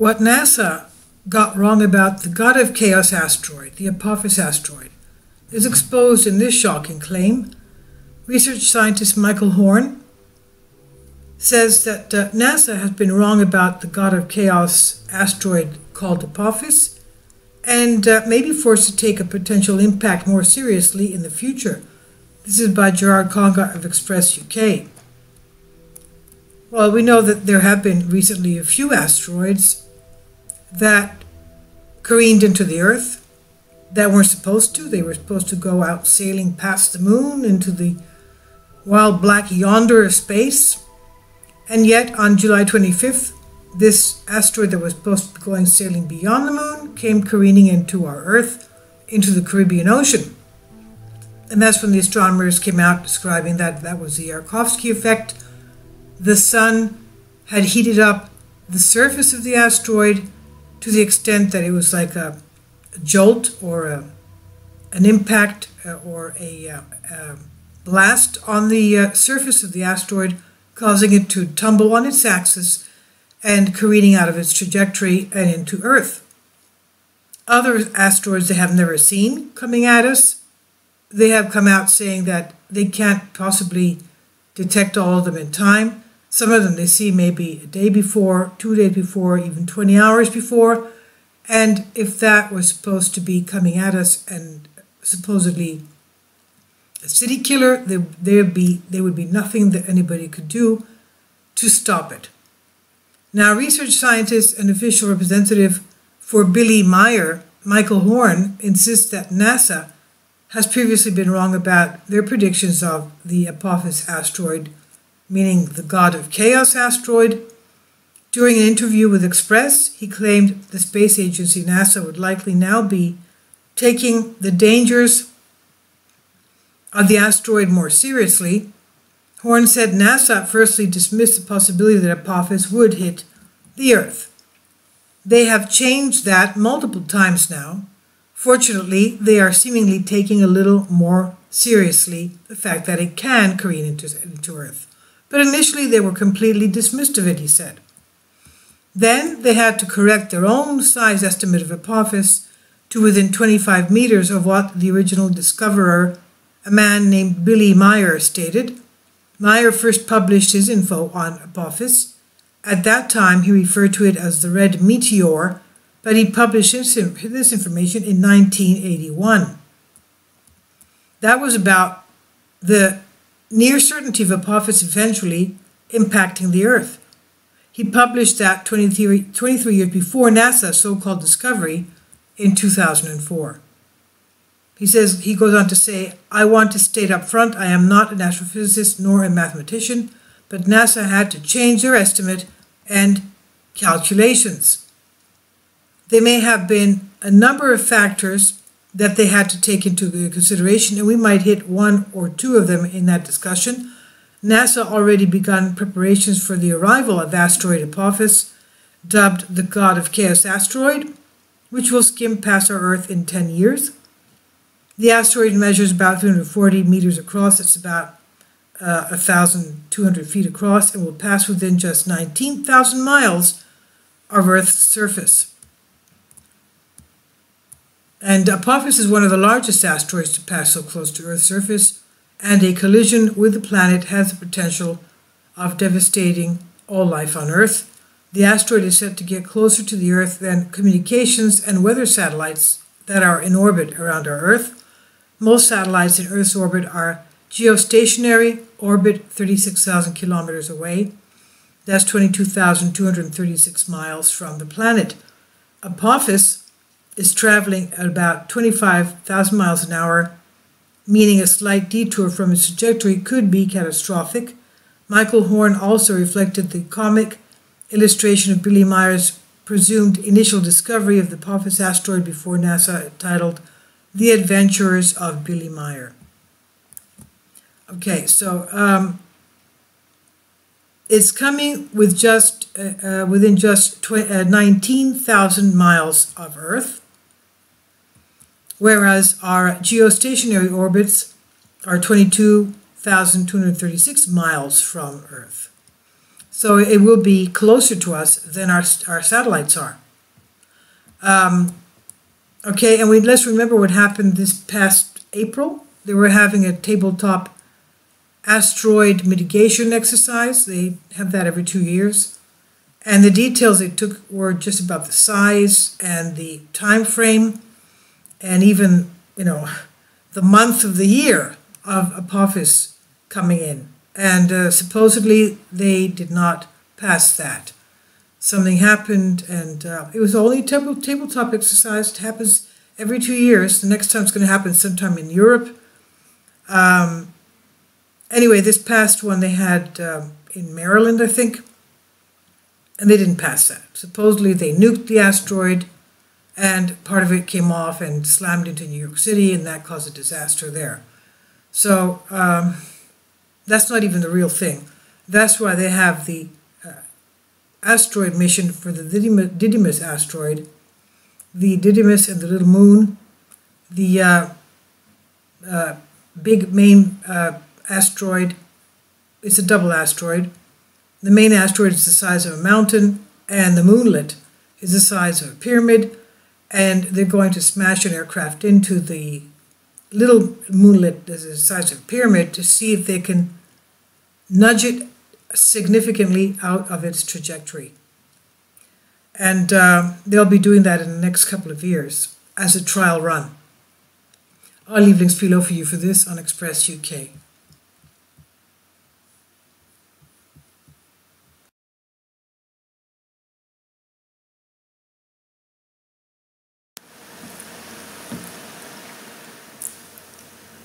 what NASA got wrong about the God of Chaos asteroid, the Apophis asteroid, is exposed in this shocking claim. Research scientist Michael Horn says that uh, NASA has been wrong about the God of Chaos asteroid called Apophis and uh, may be forced to take a potential impact more seriously in the future. This is by Gerard Conga of Express UK. Well, we know that there have been recently a few asteroids that careened into the Earth that weren't supposed to. They were supposed to go out sailing past the moon into the wild black yonder of space. And yet, on July 25th, this asteroid that was supposed to be going sailing beyond the moon came careening into our Earth, into the Caribbean Ocean. And that's when the astronomers came out describing that that was the Yarkovsky effect. The sun had heated up the surface of the asteroid to the extent that it was like a, a jolt or a, an impact uh, or a, uh, a, blast on the uh, surface of the asteroid, causing it to tumble on its axis and careening out of its trajectory and into Earth. Other asteroids they have never seen coming at us, they have come out saying that they can't possibly detect all of them in time. Some of them they see maybe a day before, two days before, even 20 hours before. And if that was supposed to be coming at us and supposedly a city killer, there, there'd be, there would be nothing that anybody could do to stop it. Now, research scientist and official representative for Billy Meier, Michael Horn, insists that NASA has previously been wrong about their predictions of the Apophis asteroid meaning the god of chaos asteroid. During an interview with Express, he claimed the space agency NASA would likely now be taking the dangers of the asteroid more seriously. Horn said NASA firstly dismissed the possibility that Apophis would hit the Earth. They have changed that multiple times now. Fortunately, they are seemingly taking a little more seriously the fact that it can careen into, into Earth. But initially they were completely dismissed of it, he said. Then they had to correct their own size estimate of Apophis to within 25 meters of what the original discoverer, a man named Billy Meier, stated. Meier first published his info on Apophis. At that time, he referred to it as the red meteor, but he published this information in 1981. That was about the near certainty of Apophis eventually impacting the Earth. He published that 23, 23 years before NASA's so called discovery in 2004. He says, he goes on to say, I want to state up front I am not an astrophysicist nor a mathematician, but NASA had to change their estimate and calculations. There may have been a number of factors that they had to take into consideration, and we might hit one or two of them in that discussion. NASA already begun preparations for the arrival of asteroid Apophis, dubbed the God of Chaos asteroid, which will skim past our Earth in 10 years. The asteroid measures about 340 meters across, it's about uh, 1,200 feet across, and will pass within just 19,000 miles of Earth's surface. And Apophis is one of the largest asteroids to pass so close to Earth's surface, and a collision with the planet has the potential of devastating all life on Earth. The asteroid is set to get closer to the Earth than communications and weather satellites that are in orbit around our Earth. Most satellites in Earth's orbit are geostationary, orbit 36,000 kilometers away. That's 22,236 miles from the planet. Apophis is traveling at about 25,000 miles an hour, meaning a slight detour from its trajectory could be catastrophic. Michael Horn also reflected the comic illustration of Billy Meier's presumed initial discovery of the Apophis asteroid before NASA titled The Adventures of Billy Meier. Okay, so um, it's coming with just uh, uh, within just uh, 19,000 miles of Earth whereas our geostationary orbits are 22,236 miles from Earth. So it will be closer to us than our, our satellites are. Um, okay, and we, let's remember what happened this past April. They were having a tabletop asteroid mitigation exercise. They have that every two years. And the details they took were just about the size and the time frame and even, you know, the month of the year of Apophis coming in. And uh, supposedly they did not pass that. Something happened, and uh, it was only table, tabletop exercise. It happens every two years. The next time it's going to happen sometime in Europe. Um, anyway, this past one they had um, in Maryland, I think, and they didn't pass that. Supposedly they nuked the asteroid, and part of it came off and slammed into New York City, and that caused a disaster there. So um, that's not even the real thing. That's why they have the uh, asteroid mission for the Didymos, Didymos asteroid, the Didymos and the Little Moon, the uh, uh, big main uh, asteroid. It's a double asteroid. The main asteroid is the size of a mountain, and the moonlet is the size of a pyramid. And they're going to smash an aircraft into the little moonlet that's the size of a pyramid to see if they can nudge it significantly out of its trajectory. And uh, they'll be doing that in the next couple of years as a trial run. I'll leave links below for you for this on Express UK.